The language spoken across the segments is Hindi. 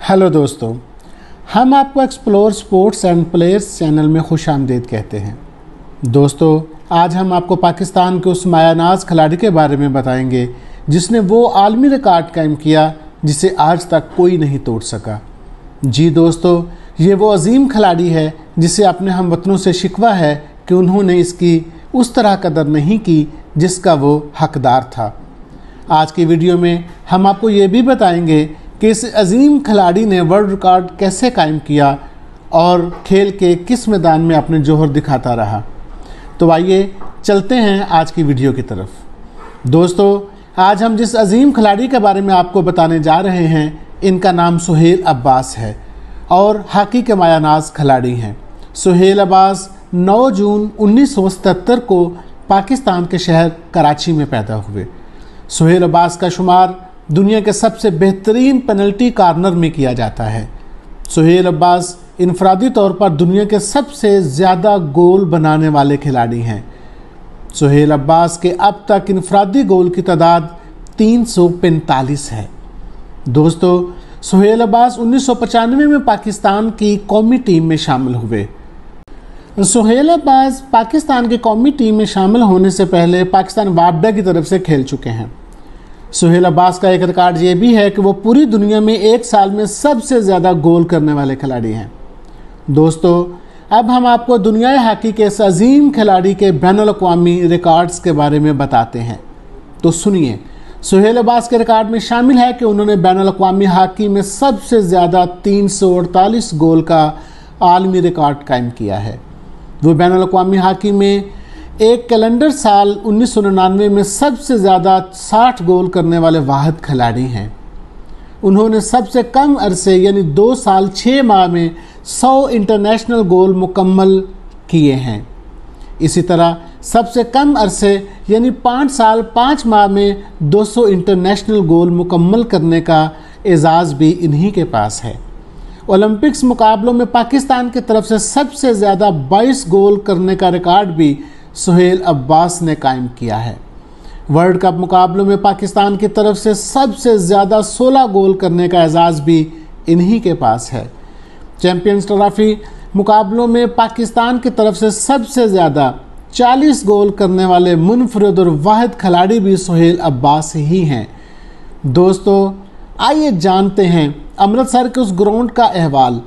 हेलो दोस्तों, हम आपको explore sports and players channel में खुश आमदेद कहते हैं। दोस्तों, आज हम आपको पाकिस्तान के उस मायानाज खिलाड़ी के बारे में बताएँगे, जिसने वो आलमी रिकॉर्ड कायम किया, जिसे आज तक कोई नहीं तोड़ सका। जी दोस्तों, ये वो अजीम खिलाड़ी है, जिसे अपने हम वतनों से शिकवा है कि उन्होंने इसकी उस तरह कदर नहीं की, जिसका वो हकदार था। आज की वीडियो में हम आपको ये भी बताएँगे कि इस अजीम खिलाड़ी ने वर्ल्ड रिकॉर्ड कैसे कायम किया और खेल के किस मैदान में अपने जोहर दिखाता रहा। तो आइए चलते हैं आज की वीडियो की तरफ़। दोस्तों, आज हम जिस अजीम खिलाड़ी के बारे में आपको बताने जा रहे हैं, इनका नाम सुहेल अब्बास है और हॉकी के मायानाज खिलाड़ी हैं। सुहेल अब्बास 9 जून 1977 को पाकिस्तान के शहर कराची में पैदा हुए। सुहेल अब्बास का शुमार दुनिया के सबसे बेहतरीन पेनल्टी कार्नर में किया जाता है। सुहेल अब्बास इनफरादी तौर पर दुनिया के सबसे ज़्यादा गोल बनाने वाले खिलाड़ी हैं। सुहेल अब्बास के अब तक इनफरादी गोल की तादाद तीन सौ पैंतालीस है। दोस्तों, सुहेल अब्बास उन्नीस में पाकिस्तान की कौमी टीम में शामिल हुए। सुहेल अब्बास पाकिस्तान की कौमी टीम में शामिल होने से पहले पाकिस्तान वापडा की तरफ़ से खेल चुके हैं। सुहेल अब्बास का एक रिकॉर्ड ये भी है कि वो पूरी दुनिया में एक साल में सबसे ज़्यादा गोल करने वाले खिलाड़ी हैं। दोस्तों, अब हम आपको दुनिया हॉकी के इस अजीम खिलाड़ी के बैन अवी रिकॉर्ड्स के बारे में बताते हैं। तो सुनिए, सुहेल अब्बास के रिकॉर्ड में शामिल है कि उन्होंने बैन अवी हॉकी में सबसे ज़्यादा तीन सौ अड़तालीस गोल का आलमी रिकॉर्ड कायम किया है। वो बैन अवी हॉकी में एक कैलेंडर साल उन्नीस में सबसे ज़्यादा 60 गोल करने वाले वाहद खिलाड़ी हैं। उन्होंने सबसे कम अरसे, यानी दो साल छः माह में 100 इंटरनेशनल गोल मुकम्मल किए हैं। इसी तरह सबसे कम अरसे, यानी पाँच साल पाँच माह में 200 इंटरनेशनल गोल मुकम्मल करने का एजाज़ भी इन्हीं के पास है। ओलंपिक्स मुकाबलों में पाकिस्तान की तरफ़ से सबसे ज़्यादा 22 गोल करने का रिकॉर्ड भी सुहेल अब्बास ने कायम किया है। वर्ल्ड कप मुकाबलों में पाकिस्तान की तरफ़ से सबसे ज़्यादा 16 गोल करने का एजाज़ भी इन्हीं के पास है। चैंपियंस ट्रॉफी मुकाबलों में पाकिस्तान की तरफ़ से सबसे ज़्यादा 40 गोल करने वाले मुनफरद और वाहिद खिलाड़ी भी सुहेल अब्बास ही हैं। दोस्तों, आइए जानते हैं अमृतसर के उस ग्राउंड का अहवाल।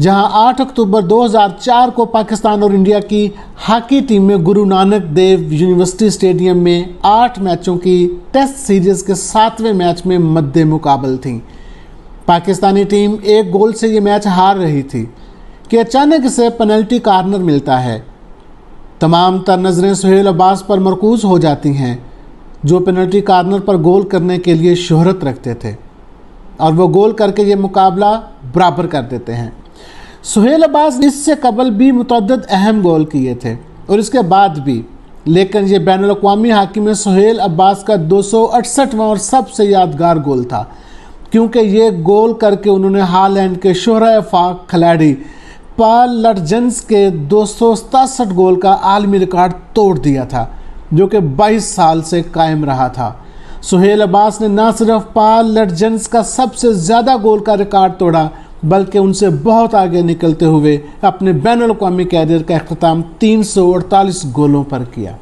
जहाँ 8 अक्टूबर 2004 को पाकिस्तान और इंडिया की हॉकी टीम में गुरु नानक देव यूनिवर्सिटी स्टेडियम में आठ मैचों की टेस्ट सीरीज़ के सातवें मैच में मद्दे मुकाबल थी। पाकिस्तानी टीम एक गोल से ये मैच हार रही थी कि अचानक इसे पेनल्टी कार्नर मिलता है। तमाम तर नज़रें सुहेल अब्बास पर मरकूज हो जाती हैं, जो पेनल्टी कार्नर पर गोल करने के लिए शोहरत रखते थे और वो गोल करके ये मुकाबला बराबर कर देते हैं। सुहेल अब्बास इससे कबल भी मुतद अहम गोल किए थे, और इसके बाद भी। लेकिन ये बैन अवी हाकी में सुहेल अब्बास का दो सौ और सबसे यादगार गोल था, क्योंकि ये गोल करके उन्होंने हालैंड के शोहरा फाक खिलाड़ी पाल लटजन्स के दो गोल का आलमी रिकॉर्ड तोड़ दिया था, जो कि 22 साल से कायम रहा था। सुहेल अब्बास ने न सिर्फ़ पाल लटजन्स का सबसे ज़्यादा गोल का रिकॉर्ड तोड़ा बल्कि उनसे बहुत आगे निकलते हुए अपने बैन अवी कैरियर का अख्ताम तीन सौ अड़तालीस गोलों पर किया।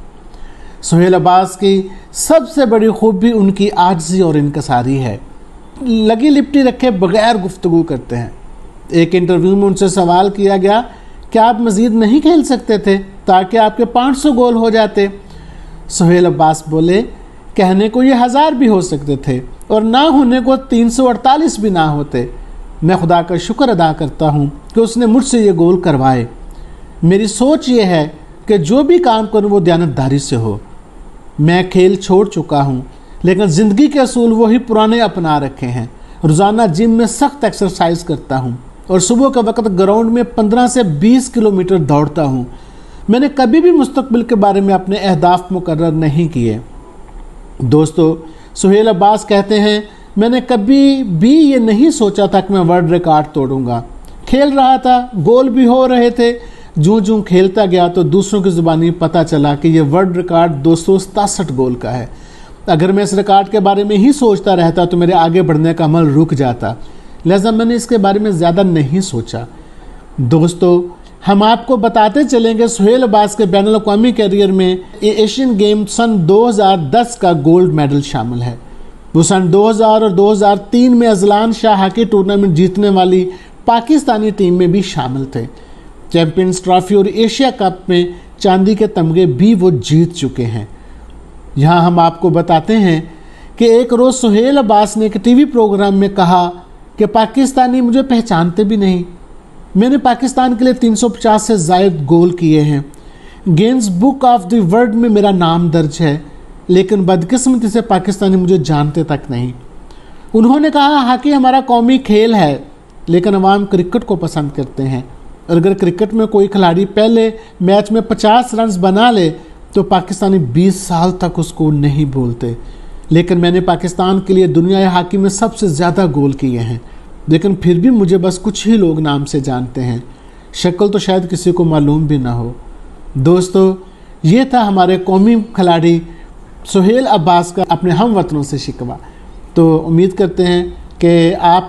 सुहेल अब्बास की सबसे बड़ी खूबी उनकी आजजी और इनकसारी है। लगी लिपटी रखे बगैर गुफ्तगु करते हैं। एक इंटरव्यू में उनसे सवाल किया गया कि आप मज़ीद नहीं खेल सकते थे ताकि आपके 500 गोल हो जाते? सुहेल अब्बास बोले, कहने को ये हज़ार भी हो सकते थे और ना होने को 348 भी ना होते। मैं खुदा का शुक्र अदा करता हूँ कि उसने मुझसे ये गोल करवाए। मेरी सोच ये है कि जो भी काम करूँ वो दयानतदारी से हो। मैं खेल छोड़ चुका हूँ, लेकिन ज़िंदगी के असूल वही पुराने अपना रखे हैं। रोज़ाना जिम में सख्त एक्सरसाइज करता हूँ और सुबह के वक्त ग्राउंड में 15 से 20 किलोमीटर दौड़ता हूँ। मैंने कभी भी मुस्तबिल के बारे में अपने अहदाफ मुकर नहीं किए। दोस्तों, सुहेल अब्बास कहते हैं मैंने कभी भी ये नहीं सोचा था कि मैं वर्ल्ड रिकॉर्ड तोड़ूँगा। खेल रहा था गोल भी हो रहे थे। जूं जूं खेलता गया तो दूसरों की ज़ुबानी पता चला कि ये वर्ल्ड रिकॉर्ड दो गोल का है। अगर मैं इस रिकॉर्ड के बारे में ही सोचता रहता तो मेरे आगे बढ़ने का अमल रुक जाता। लिहाजा मैंने इसके बारे में ज़्यादा नहीं सोचा। दोस्तों, हम आपको बताते चलेंगे सुहेल अब्बास के बैन अवी कैरियर में एशियन गेम सन 2010 का गोल्ड मेडल शामिल है। वो सन 2000 और 2003 में अजलान शाह हॉकी टूर्नामेंट जीतने वाली पाकिस्तानी टीम में भी शामिल थे। चैंपियंस ट्रॉफी और एशिया कप में चांदी के तमगे भी वो जीत चुके हैं। यहाँ हम आपको बताते हैं कि एक रोज़ सुहेल अब्बास ने एक टीवी प्रोग्राम में कहा कि पाकिस्तानी मुझे पहचानते भी नहीं। मैंने पाकिस्तान के लिए 350 से जायद गोल किए हैं। Guinness book of the world में मेरा नाम दर्ज है। लेकिन बदकिस्मती से पाकिस्तानी मुझे जानते तक नहीं। उन्होंने कहा, हॉकी, हमारा कौमी खेल है, लेकिन अवाम क्रिकेट को पसंद करते हैं। अगर क्रिकेट में कोई खिलाड़ी पहले मैच में 50 रन बना ले तो पाकिस्तानी 20 साल तक उसको नहीं बोलते। लेकिन मैंने पाकिस्तान के लिए दुनिया हॉकी में सबसे ज़्यादा गोल किए हैं। लेकिन फिर भी मुझे बस कुछ ही लोग नाम से जानते हैं। शक्ल तो शायद किसी को मालूम भी ना हो। दोस्तों, ये था हमारे कौमी खिलाड़ी सुहेल अब्बास का अपने हम वतनों से शिकवा। तो उम्मीद करते हैं कि आप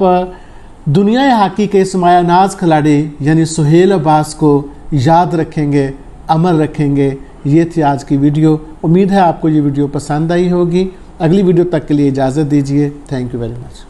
दुनिया हॉकी के इस मायानाज खिलाड़ी यानी सुहेल अब्बास को याद रखेंगे अमर रखेंगे। ये थी आज की वीडियो। उम्मीद है आपको ये वीडियो पसंद आई होगी। अगली वीडियो तक के लिए इजाज़त दीजिए। Thank you very much